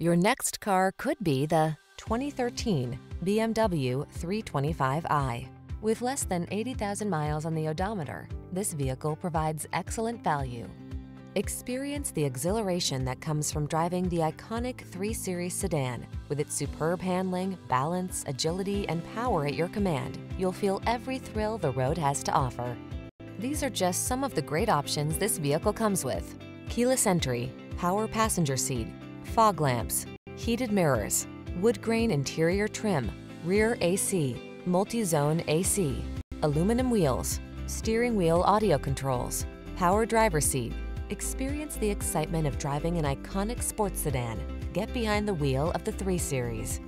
Your next car could be the 2013 BMW 325i. With less than 80,000 miles on the odometer, this vehicle provides excellent value. Experience the exhilaration that comes from driving the iconic 3 Series sedan. With its superb handling, balance, agility, and power at your command, you'll feel every thrill the road has to offer. These are just some of the great options this vehicle comes with. Keyless entry, power passenger seat, fog lamps, heated mirrors, wood grain interior trim, rear AC, multi-zone AC, aluminum wheels, steering wheel audio controls, power driver seat. Experience the excitement of driving an iconic sports sedan. Get behind the wheel of the 3 Series.